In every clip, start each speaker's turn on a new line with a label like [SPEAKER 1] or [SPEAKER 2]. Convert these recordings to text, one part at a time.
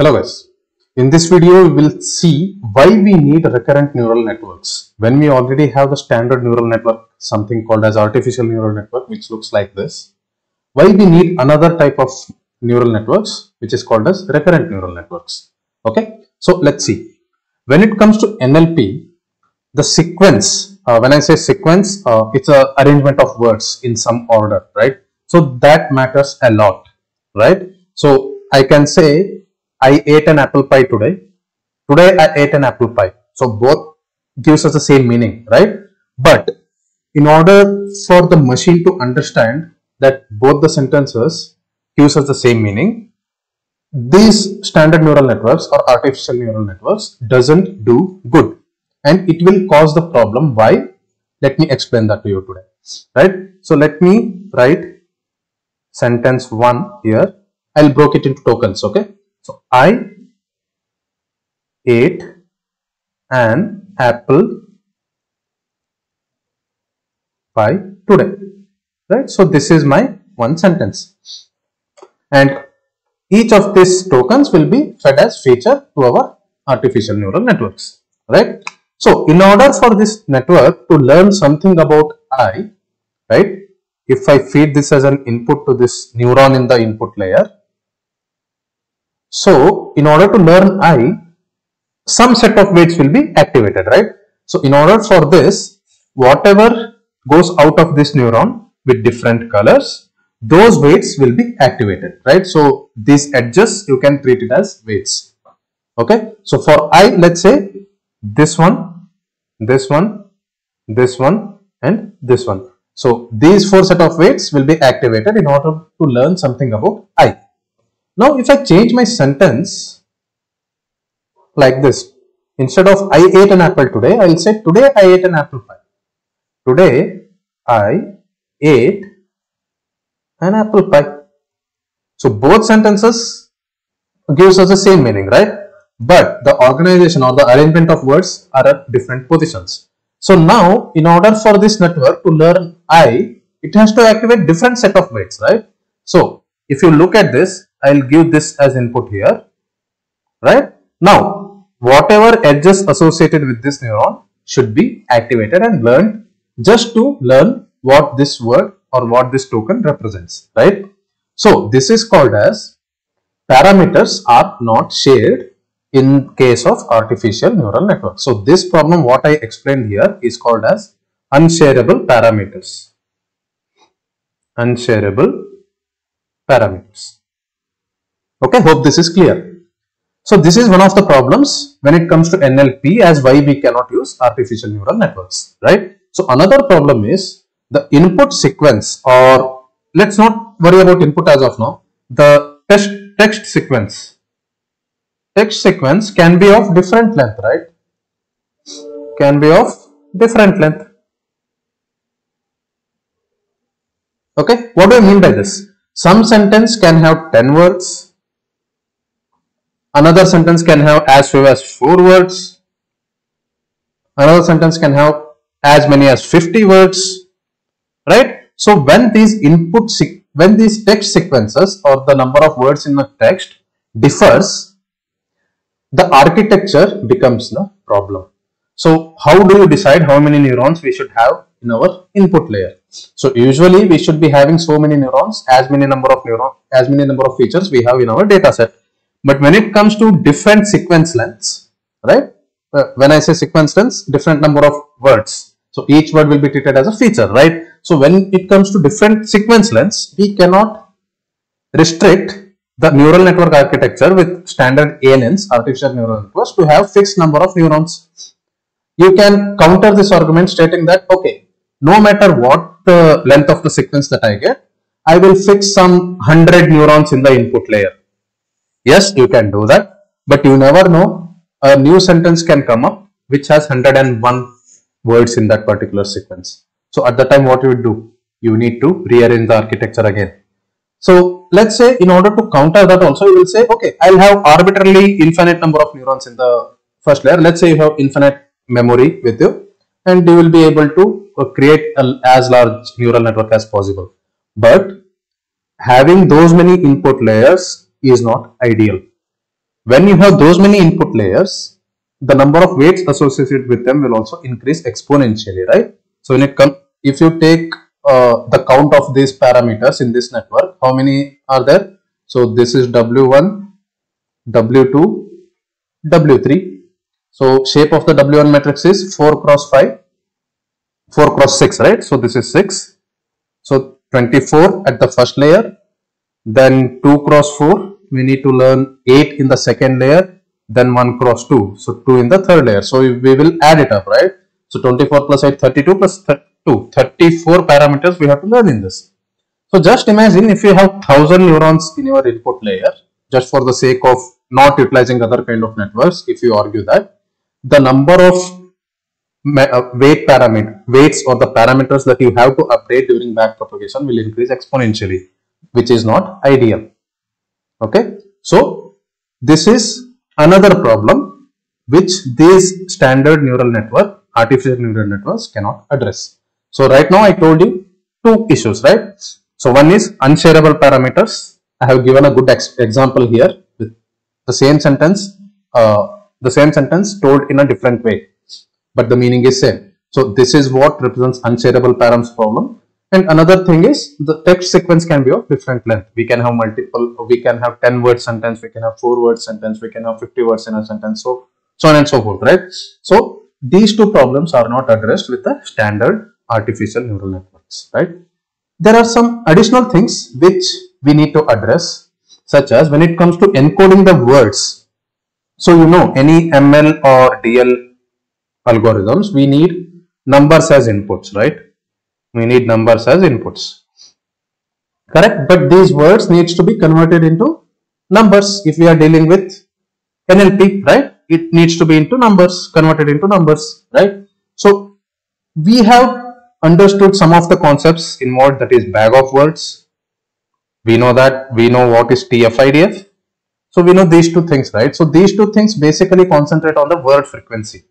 [SPEAKER 1] Hello guys. In this video, we will see why we need recurrent neural networks. When we already have the standard neural network, something called as artificial neural network, which looks like this. Why we need another type of neural networks, which is called as recurrent neural networks. Okay. So let's see. When it comes to NLP, the sequence, uh, when I say sequence, uh, it's a arrangement of words in some order, right? So that matters a lot, right? So I can say I ate an apple pie today. Today I ate an apple pie. So both gives us the same meaning, right? But in order for the machine to understand that both the sentences gives us the same meaning, these standard neural networks or artificial neural networks doesn't do good and it will cause the problem why let me explain that to you today right so let me write sentence 1 here i'll break it into tokens okay so i ate an apple by today right? So this is my one sentence. And each of these tokens will be fed as feature to our artificial neural networks right? So in order for this network to learn something about i right? If i feed this as an input to this neuron in the input layer so in order to learn i some set of weights will be activated right? So in order for this whatever goes out of this neuron with different colors those weights will be activated right? So these edges you can treat it as weights. Okay? So for i let's say this one this one this one and this one. So these four set of weights will be activated in order to learn something about i now if i change my sentence like this instead of i ate an apple today i'll say today i ate an apple pie today i ate an apple pie. So both sentences gives us the same meaning, right? But the organization or the arrangement of words are at different positions. So now, in order for this network to learn I, it has to activate different set of weights, right? So if you look at this, I'll give this as input here, right? Now, whatever edges associated with this neuron should be activated and learned just to learn what this word or what this token represents, right? So this is called as parameters are not shared in case of artificial neural network. So this problem what I explained here is called as unshareable parameters. Unshareable parameters. Okay, hope this is clear. So this is one of the problems when it comes to NLP as why we cannot use artificial neural networks, right? So another problem is the input sequence or let's not worry about input as of now the text text sequence text sequence can be of different length right can be of different length okay what do i mean by this some sentence can have 10 words. Another sentence can have as few as 4 words. Another sentence can have as many as 50 words. Right? So when these input when these text sequences or the number of words in the text differs the architecture becomes the problem. So how do you decide how many neurons we should have in our input layer so usually we should be having so many neurons as many number of neuron as many number of features we have in our data set. But when it comes to different sequence lengths right? Uh, when i say sequence lengths different number of words. So each word will be treated as a feature right? So when it comes to different sequence lengths we cannot restrict the neural network architecture with standard ANNs artificial neural networks to have fixed number of neurons. You can counter this argument stating that okay no matter what the length of the sequence that I get I will fix some 100 neurons in the input layer. Yes you can do that but you never know. A new sentence can come up which has 101 words in that particular sequence. So at the time what you would do? You need to rearrange the architecture again. So let's say in order to counter that also you will say okay i'll have arbitrarily infinite number of neurons in the first layer. Let's say you have infinite memory with you and you will be able to create a, as large neural network as possible but having those many input layers is not ideal when you have those many input layers, the number of weights associated with them will also increase exponentially, right? So when it comes, if you take uh, the count of these parameters in this network, how many are there? So this is W1, W2, W3. So shape of the W1 matrix is 4 cross 5, 4 cross 6, right? So this is 6. So 24 at the first layer, then 2 cross 4, we need to learn 8 in the second layer, then 1 cross 2. So 2 in the third layer. So we will add it up, right? So 24 plus 8, 32 plus 2, 34 parameters we have to learn in this. So just imagine if you have 1000 neurons in your input layer, just for the sake of not utilizing other kind of networks, if you argue that, the number of uh, weight parameter, weights or the parameters that you have to update during back propagation will increase exponentially, which is not ideal. Okay. So this is another problem which these standard neural network, artificial neural networks cannot address. So right now I told you two issues, right? So one is unshareable parameters. I have given a good example here with the same sentence, uh, the same sentence told in a different way, but the meaning is same. So this is what represents unshareable params problem. And another thing is the text sequence can be of different length. We can have multiple, we can have 10 word sentence, we can have 4 word sentence, we can have 50 words in a sentence, so, so on and so forth, right? So these two problems are not addressed with the standard artificial neural networks, right? There are some additional things which we need to address, such as when it comes to encoding the words. So you know any ML or DL algorithms, we need numbers as inputs, right? we need numbers as inputs. Correct? But these words needs to be converted into numbers. If we are dealing with NLP right? It needs to be into numbers converted into numbers right? So we have understood some of the concepts involved that is bag of words. We know that. We know what is TF-IDF so we know these two things right so these two things basically concentrate on the word frequency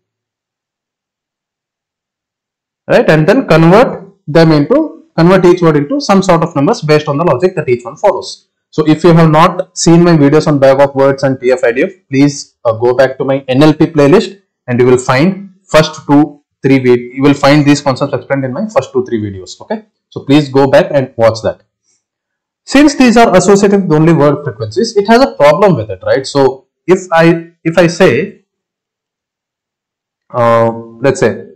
[SPEAKER 1] right and then convert them into convert each word into some sort of numbers based on the logic that each one follows. So if you have not seen my videos on bag of words and TF-IDF, please uh, go back to my NLP playlist and you will find first two, three, you will find these concepts explained in my first two, three videos. Okay. So please go back and watch that. Since these are associated with only word frequencies, it has a problem with it, right? So if I, if I say, uh, let's say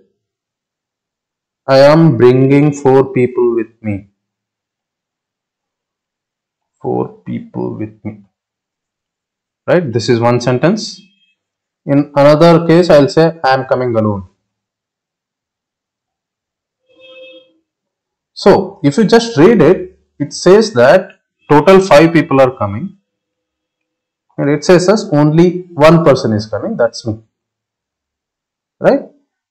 [SPEAKER 1] I am bringing four people with me. Four people with me. Right? This is one sentence. In another case, I'll say I am coming alone. So, if you just read it, it says that total five people are coming. And it says as only one person is coming, that's me. Right?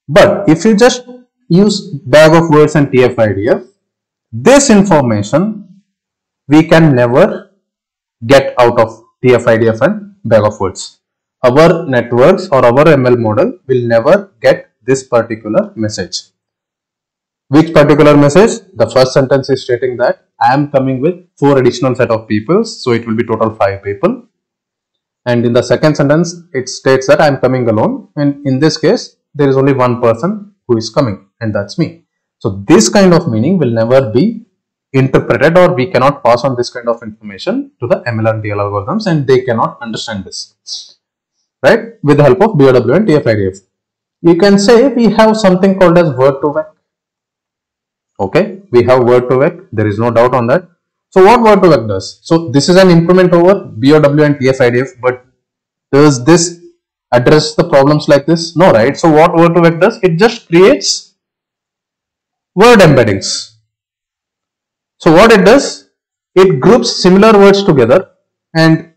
[SPEAKER 1] But if you just use bag of words and TF-IDF, this information we can never get out of TF-IDF and bag of words. Our networks or our ML model will never get this particular message. Which particular message? The first sentence is stating that I am coming with four additional set of people. So it will be total five people. And in the second sentence, it states that I am coming alone. And in this case, there is only one person who is coming and that's me. So this kind of meaning will never be interpreted or we cannot pass on this kind of information to the ML and DL algorithms and they cannot understand this, right? With the help of BOW and TF-IDF. You can say we have something called as word to vec. Okay, we have word to vec. There is no doubt on that. So what word to vec does? So this is an improvement over BOW and TF-IDF, but does this address the problems like this? No, right? So what word to vec does? It just creates word embeddings. So what it does, it groups similar words together and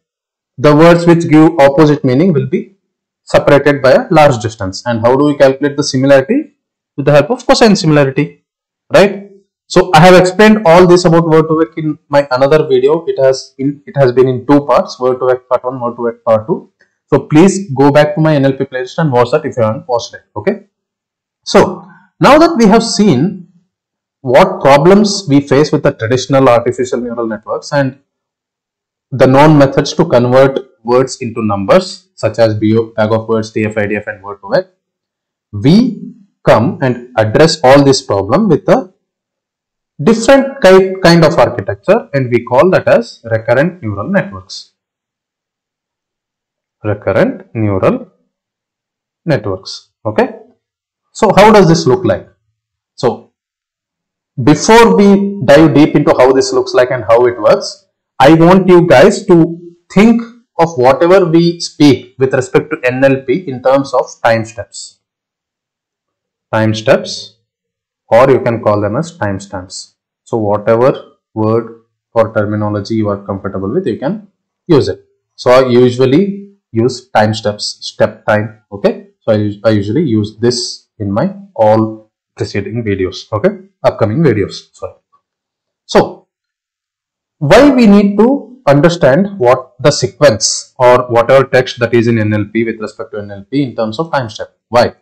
[SPEAKER 1] the words which give opposite meaning will be separated by a large distance. And how do we calculate the similarity? With the help of cosine similarity, right? So I have explained all this about word to vec in my another video. It has in it has been in two parts, word to vec part one, word to vec part two. So please go back to my NLP playlist and watch that if you haven't watched it. Okay. So now that we have seen what problems we face with the traditional artificial neural networks and the known methods to convert words into numbers such as bag of words, TF, IDF and word to vec. We come and address all this problem with a different kind of architecture and we call that as recurrent neural networks. Recurrent neural networks. Okay. So how does this look like? So before we dive deep into how this looks like and how it works, I want you guys to think of whatever we speak with respect to NLP in terms of time steps. Time steps or you can call them as timestamps. So whatever word or terminology you are comfortable with, you can use it. So I usually use time steps, step time. Okay. So I, I usually use this in my all preceding videos. Okay. Upcoming videos. Sorry. So why we need to understand what the sequence or whatever text that is in NLP with respect to NLP in terms of time step. Why?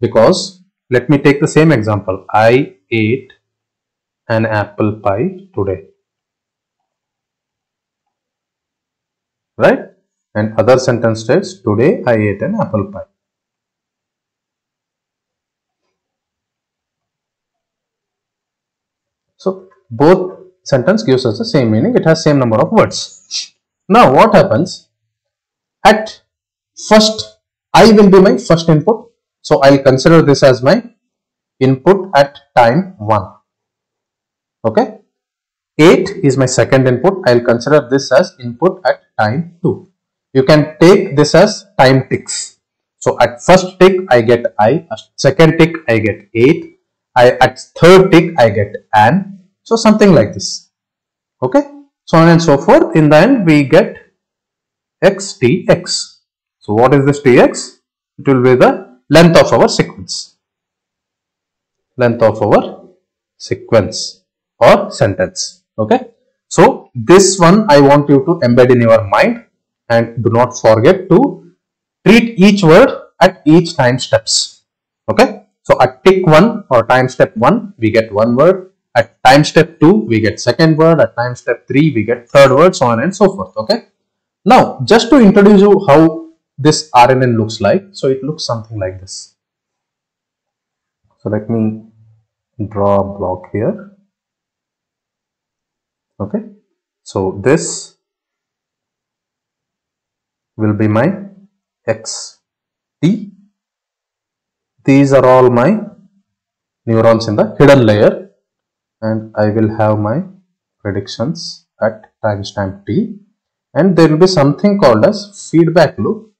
[SPEAKER 1] Because let me take the same example. I ate an apple pie today. Right? And other sentence states, today I ate an apple pie. So, both sentence gives us the same meaning. It has same number of words. Now, what happens? At first, I will be my first input. So, I will consider this as my input at time 1 okay? 8 is my second input. I'll consider this as input at time 2 you can take this as time ticks. So at first tick i get i. Second tick i get 8 i at third tick i get an. So something like this. Okay? So on and so forth. In the end we get x t x. So what is this tx it will be the length of our sequence length of our sequence or sentence. Okay. So this one I want you to embed in your mind and do not forget to treat each word at each time steps. Okay. So at tick 1 or time step 1 we get one word. At time step 2 we get second word. At time step 3 we get third word so on and so forth. Okay. Now just to introduce you how this RNN looks like. So it looks something like this. So let me draw a block here. Okay. So this will be my x t. These are all my neurons in the hidden layer. And I will have my predictions at timestamp t. And there will be something called as feedback loop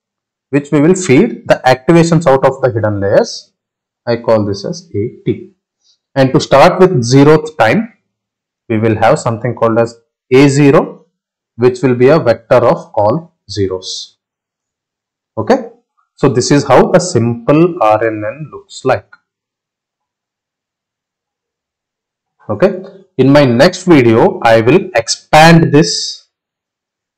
[SPEAKER 1] which we will feed the activations out of the hidden layers I call this as AT and to start with zeroth time we will have something called as A0 which will be a vector of all zeros. Okay. So this is how a simple RNN looks like. Okay. In my next video, I will expand this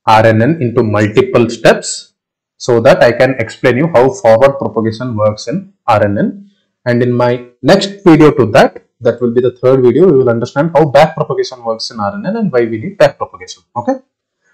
[SPEAKER 1] RNN into multiple steps so that I can explain you how forward propagation works in RNN. And in my next video to that, that will be the third video we will understand how back propagation works in RNN and why we need back propagation okay?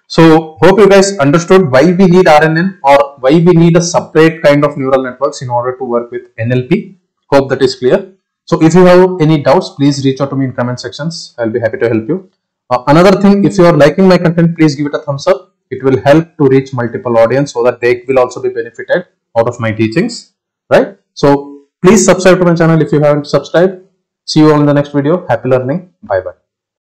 [SPEAKER 1] So hope you guys understood why we need RNN or why we need a separate kind of neural networks in order to work with NLP hope that is clear. So if you have any doubts please reach out to me in comment sections. I'll be happy to help you. Uh, another thing if you are liking my content please give it a thumbs up it will help to reach multiple audience so that they will also be benefited out of my teachings right so please subscribe to my channel if you haven't subscribed See you all in the next video. Happy learning. Bye bye.